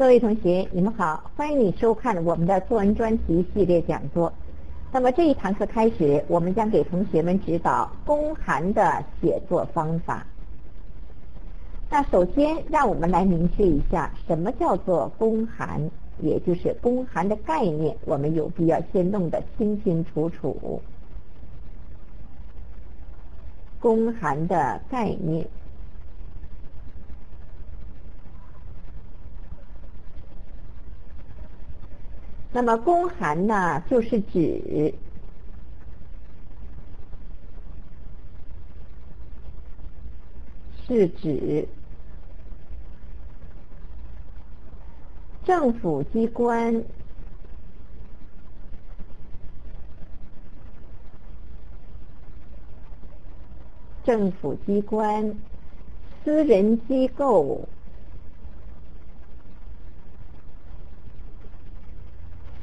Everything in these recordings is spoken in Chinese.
各位同学，你们好，欢迎你收看我们的作文专题系列讲座。那么这一堂课开始，我们将给同学们指导公函的写作方法。那首先，让我们来明确一下什么叫做公函，也就是公函的概念，我们有必要先弄得清清楚楚。公函的概念。那么公函呢，就是指是指政府机关政府机关、私人机构。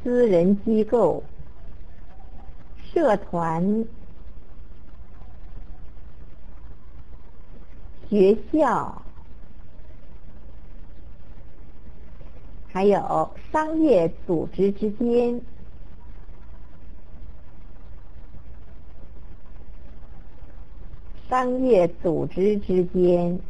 私人机构、社团、学校，还有商业组织之间，商业组织之间。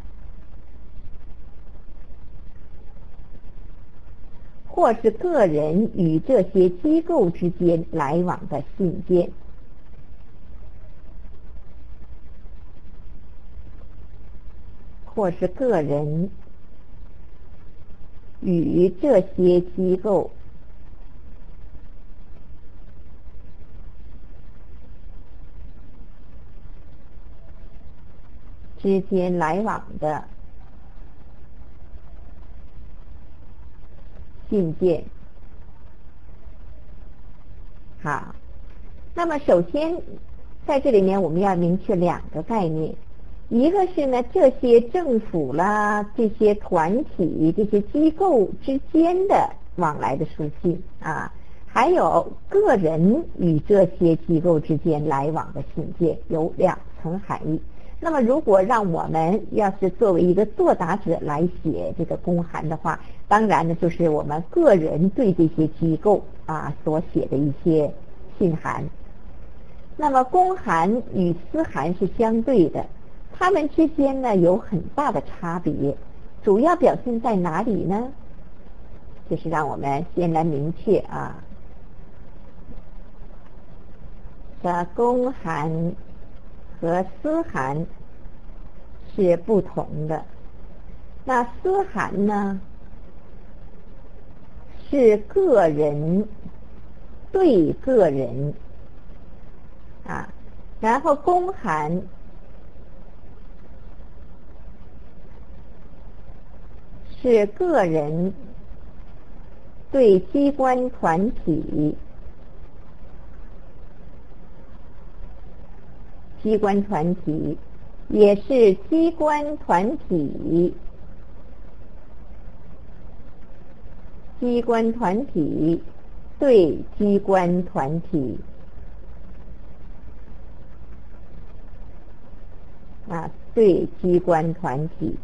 或是个人与这些机构之间来往的信件，或是个人与这些机构之间来往的。信件，好。那么首先，在这里面我们要明确两个概念，一个是呢这些政府啦、这些团体、这些机构之间的往来的书信啊，还有个人与这些机构之间来往的信件，有两层含义。那么，如果让我们要是作为一个作答者来写这个公函的话，当然呢，就是我们个人对这些机构啊所写的一些信函。那么，公函与私函是相对的，它们之间呢有很大的差别，主要表现在哪里呢？就是让我们先来明确啊，的公函。和私函是不同的。那私函呢，是个人对个人啊，然后公函是个人对机关团体。机关团体也是机关团体，机关团体对机关团体啊，对机关团体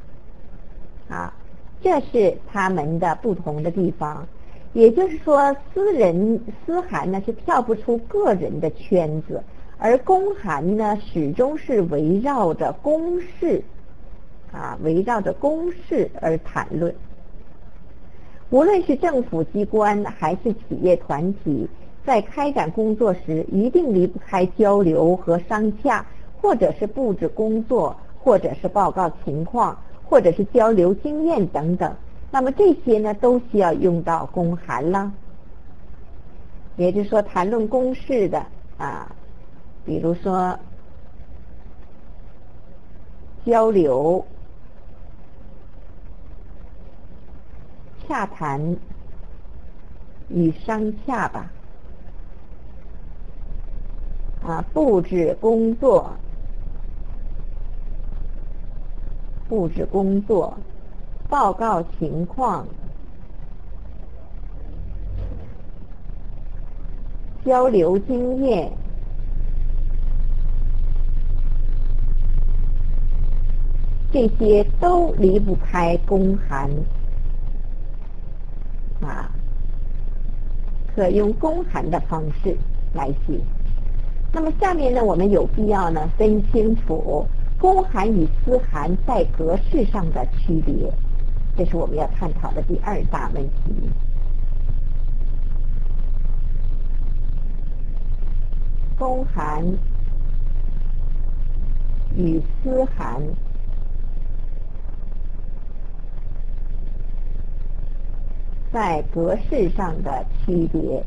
啊，这是他们的不同的地方。也就是说，私人私函呢是跳不出个人的圈子。而公函呢，始终是围绕着公事啊，围绕着公事而谈论。无论是政府机关还是企业团体，在开展工作时，一定离不开交流和商洽，或者是布置工作，或者是报告情况，或者是交流经验等等。那么这些呢，都需要用到公函了。也就是说，谈论公事的啊。比如说，交流、洽谈与商洽吧，啊，布置工作、布置工作、报告情况、交流经验。这些都离不开公函。啊，可用公函的方式来写。那么下面呢，我们有必要呢分清楚公函与私函在格式上的区别，这是我们要探讨的第二大问题。公函与私函在格式上的区别。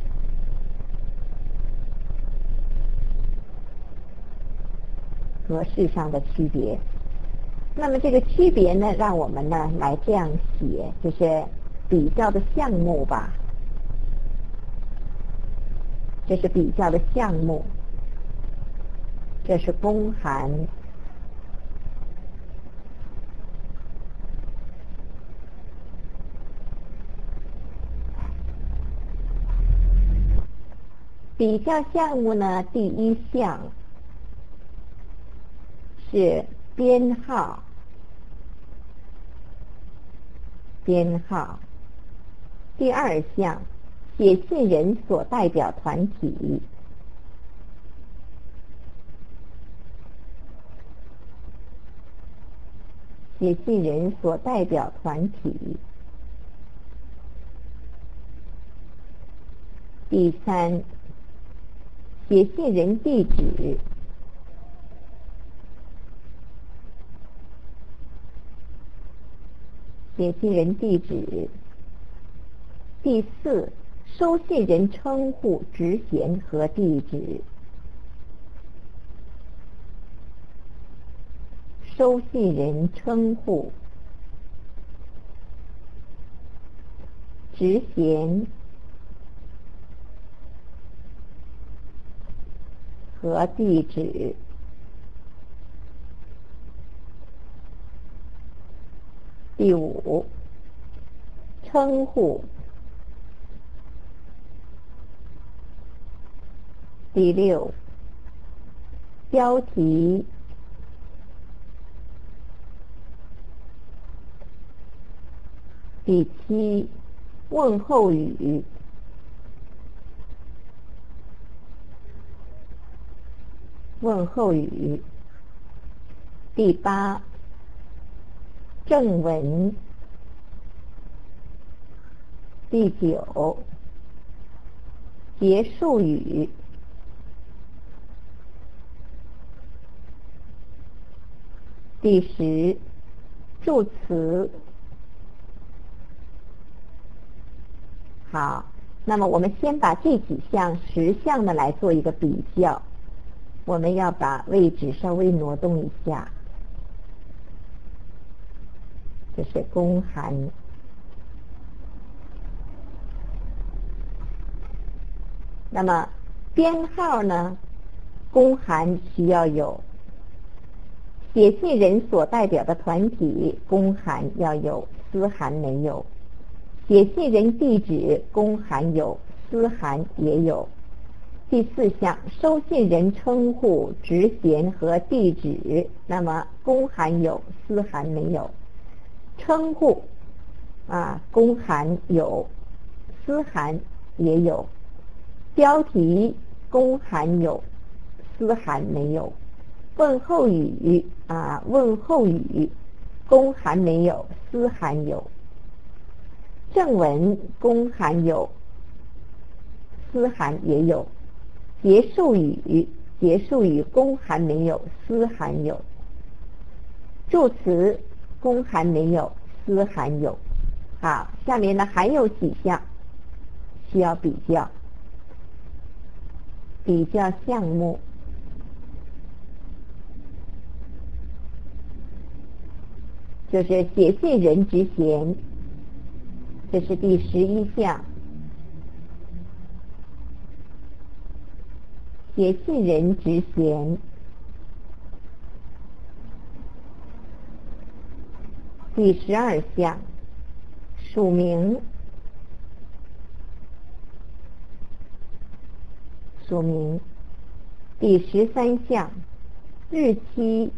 格式上的区别，那么这个区别呢，让我们呢来这样写，就是比较的项目吧。这是比较的项目，这是公函，比较项目呢，第一项。是编号，编号。第二项，写信人所代表团体，写信人所代表团体。第三，写信人地址。写信人地址。第四，收信人称呼、职衔和地址。收信人称呼、职衔和地址。第五，称呼；第六，标题；第七，问候语；问候语；第八。正文。第九结束语。第十助词。好，那么我们先把这几项十项的来做一个比较，我们要把位置稍微挪动一下。这是公函，那么编号呢？公函需要有写信人所代表的团体，公函要有，私函没有；写信人地址，公函有，私函也有。第四项，收信人称呼、职衔和地址，那么公函有，私函没有。称呼啊，公函有，私函也有；标题公函有，私函没有；问候语啊，问候语公函没有，私函有；正文公函有，私函也有；结束语结束语公函没有，私函有；助词。公函没有，私函有。好，下面呢还有几项需要比较，比较项目，就是写信人职衔，这是第十一项，写信人职衔。第十二项，署名，署名。第十三项，日期，